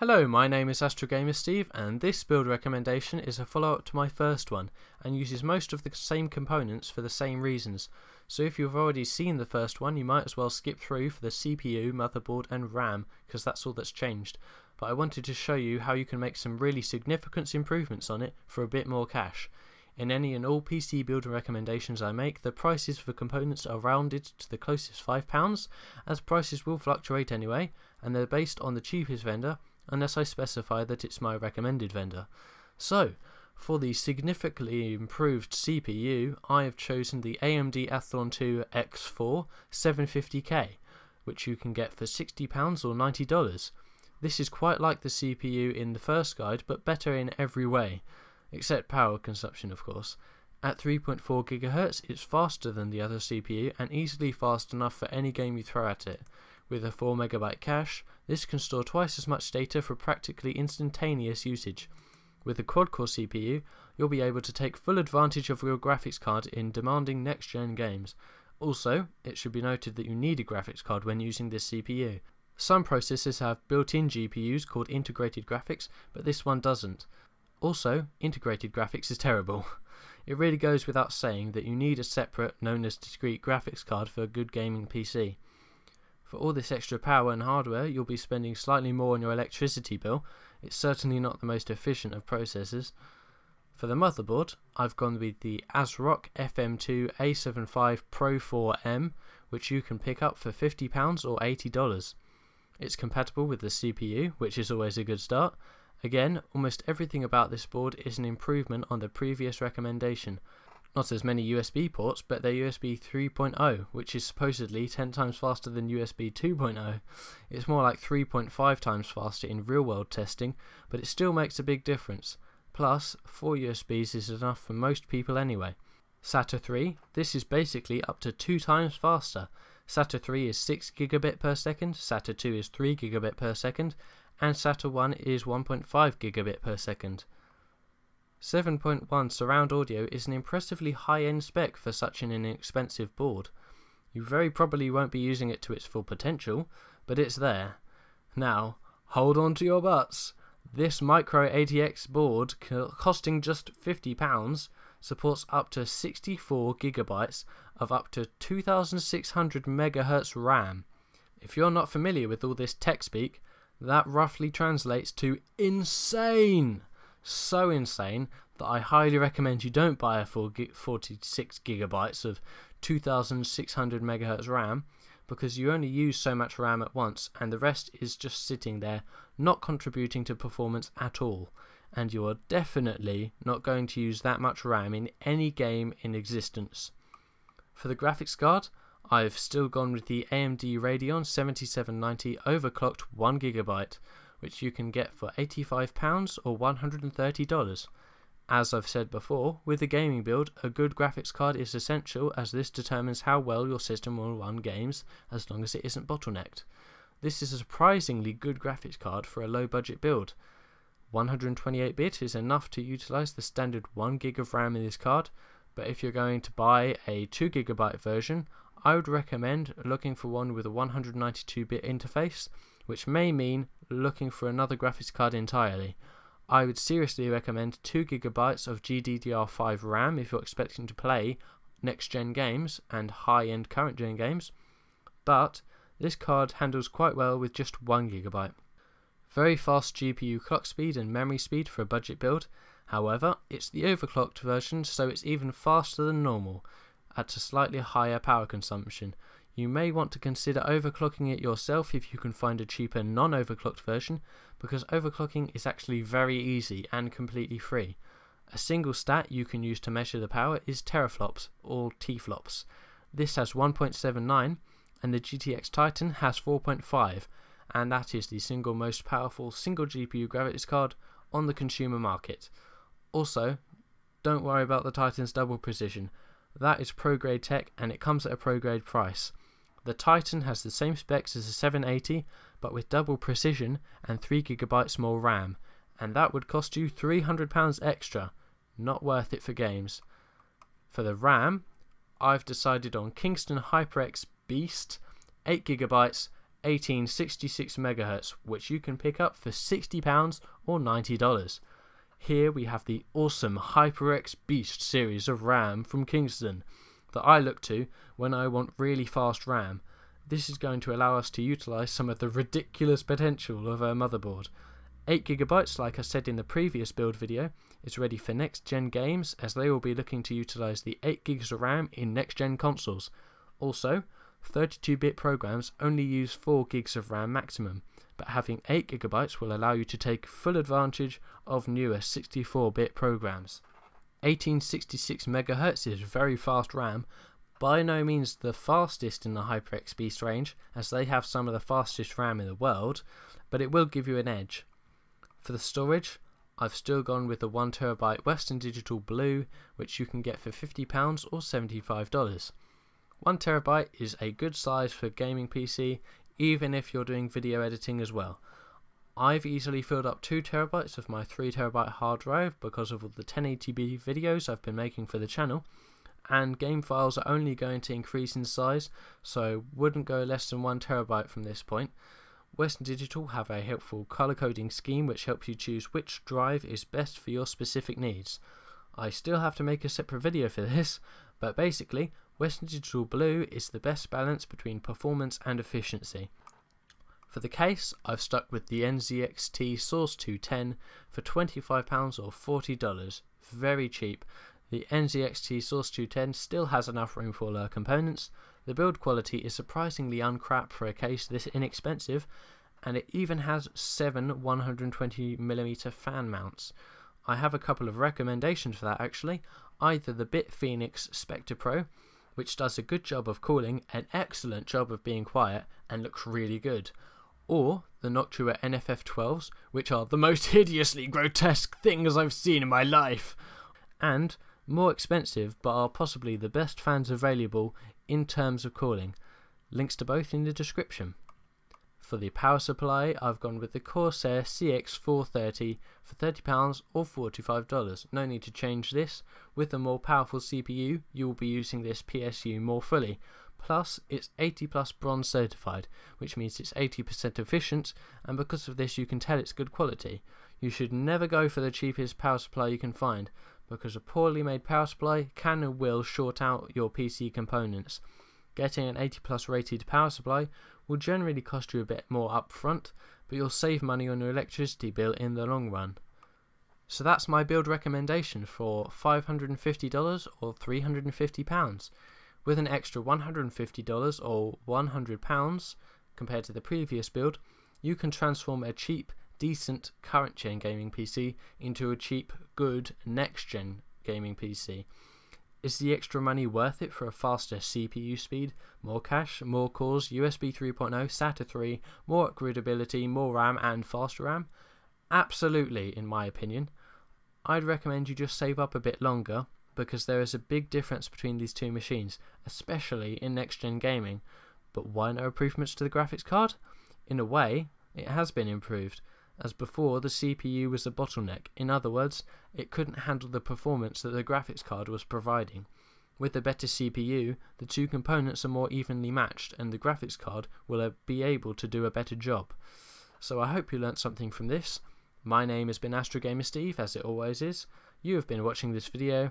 Hello, my name is AstroGamer Steve and this build recommendation is a follow-up to my first one and uses most of the same components for the same reasons. So if you've already seen the first one you might as well skip through for the CPU, motherboard and RAM because that's all that's changed. But I wanted to show you how you can make some really significant improvements on it for a bit more cash. In any and all PC builder recommendations I make, the prices for components are rounded to the closest £5, as prices will fluctuate anyway, and they're based on the cheapest vendor, unless I specify that it's my recommended vendor. So, for the significantly improved CPU, I have chosen the AMD Athlon 2 X4 750K, which you can get for £60 or $90. This is quite like the CPU in the first guide, but better in every way, except power consumption of course. At 3.4 GHz, it's faster than the other CPU and easily fast enough for any game you throw at it. With a 4MB cache, this can store twice as much data for practically instantaneous usage. With a quad-core CPU, you'll be able to take full advantage of your graphics card in demanding next-gen games. Also, it should be noted that you need a graphics card when using this CPU. Some processors have built-in GPUs called integrated graphics, but this one doesn't. Also, integrated graphics is terrible. It really goes without saying that you need a separate, known as discrete graphics card for a good gaming PC. For all this extra power and hardware, you'll be spending slightly more on your electricity bill. It's certainly not the most efficient of processors. For the motherboard, I've gone with the ASRock FM2 A75 Pro 4M, which you can pick up for £50 or $80. It's compatible with the CPU, which is always a good start. Again, almost everything about this board is an improvement on the previous recommendation. Not as many USB ports, but they're USB 3.0, which is supposedly 10 times faster than USB 2.0. It's more like 3.5 times faster in real world testing, but it still makes a big difference. Plus, 4 USBs is enough for most people anyway. SATA 3, this is basically up to 2 times faster. SATA 3 is 6 gigabit per second, SATA 2 is 3 gigabit per second, and SATA 1 is 1.5 gigabit per second. 7.1 surround audio is an impressively high-end spec for such an inexpensive board. You very probably won't be using it to its full potential, but it's there. Now, hold on to your butts. This Micro ATX board, costing just £50, supports up to 64 gigabytes of up to 2600 MHz RAM. If you're not familiar with all this tech speak, that roughly translates to insane so insane that I highly recommend you don't buy a 46 gigabytes of 2600 megahertz RAM because you only use so much RAM at once and the rest is just sitting there not contributing to performance at all and you are definitely not going to use that much RAM in any game in existence. For the graphics card, I've still gone with the AMD Radeon 7790 overclocked 1GB which you can get for £85 or $130. As I've said before, with a gaming build, a good graphics card is essential as this determines how well your system will run games as long as it isn't bottlenecked. This is a surprisingly good graphics card for a low budget build. 128-bit is enough to utilize the standard 1GB of RAM in this card, but if you're going to buy a 2GB version, I would recommend looking for one with a 192-bit interface which may mean looking for another graphics card entirely. I would seriously recommend 2GB of GDDR5 RAM if you're expecting to play next gen games and high end current gen games, but this card handles quite well with just 1GB. Very fast GPU clock speed and memory speed for a budget build, however, it's the overclocked version so it's even faster than normal, at a slightly higher power consumption, you may want to consider overclocking it yourself if you can find a cheaper non-overclocked version, because overclocking is actually very easy and completely free. A single stat you can use to measure the power is teraflops, or T-flops. This has 1.79 and the GTX Titan has 4.5 and that is the single most powerful single GPU graphics card on the consumer market. Also, don't worry about the Titan's double precision. That is pro grade tech and it comes at a pro grade price. The Titan has the same specs as the 780, but with double precision and 3GB more RAM, and that would cost you £300 extra. Not worth it for games. For the RAM, I've decided on Kingston HyperX Beast, 8GB, 1866 MHz, which you can pick up for £60 or $90. Here we have the awesome HyperX Beast series of RAM from Kingston that I look to when I want really fast RAM. This is going to allow us to utilize some of the ridiculous potential of our motherboard. 8GB, like I said in the previous build video, is ready for next gen games as they will be looking to utilize the 8GB of RAM in next gen consoles. Also, 32 bit programs only use 4GB of RAM maximum, but having 8GB will allow you to take full advantage of newer 64 bit programs. 1866 MHz is very fast RAM, by no means the fastest in the HyperX Beast range, as they have some of the fastest RAM in the world, but it will give you an edge. For the storage, I've still gone with the 1TB Western Digital Blue, which you can get for £50 or $75. 1TB is a good size for gaming PC, even if you're doing video editing as well. I've easily filled up 2TB of my 3TB hard drive because of all the 1080p videos I've been making for the channel, and game files are only going to increase in size, so wouldn't go less than 1TB from this point. Western Digital have a helpful color coding scheme which helps you choose which drive is best for your specific needs. I still have to make a separate video for this, but basically, Western Digital Blue is the best balance between performance and efficiency. For the case, I've stuck with the NZXT Source 210 for £25 or $40, very cheap. The NZXT Source 210 still has enough room for all our components, the build quality is surprisingly uncrap for a case this inexpensive, and it even has 7 120mm fan mounts. I have a couple of recommendations for that actually. Either the BitFenix Spectre Pro, which does a good job of cooling, an excellent job of being quiet, and looks really good, or the Noctua NFF12s, which are the most hideously grotesque things I've seen in my life. And more expensive, but are possibly the best fans available in terms of cooling. Links to both in the description. For the power supply, I've gone with the Corsair CX430 for £30 or $45. No need to change this. With a more powerful CPU, you will be using this PSU more fully. Plus, it's 80 plus bronze certified, which means it's 80% efficient, and because of this, you can tell it's good quality. You should never go for the cheapest power supply you can find, because a poorly made power supply can and will short out your PC components. Getting an 80 plus rated power supply will generally cost you a bit more upfront, but you'll save money on your electricity bill in the long run. So that's my build recommendation for $550 or £350. With an extra $150 or £100 compared to the previous build, you can transform a cheap decent current gen gaming PC into a cheap, good next gen gaming PC. Is the extra money worth it for a faster CPU speed, more cache, more cores, USB 3.0, SATA 3, more upgradability, more RAM, and faster RAM? Absolutely, in my opinion. I'd recommend you just save up a bit longer because there is a big difference between these two machines, especially in next gen gaming. But why no improvements to the graphics card? In a way, it has been improved as before the CPU was a bottleneck, in other words, it couldn't handle the performance that the graphics card was providing. With a better CPU, the two components are more evenly matched and the graphics card will uh, be able to do a better job. So I hope you learnt something from this. My name has been AstroGamer Steve, as it always is. You have been watching this video,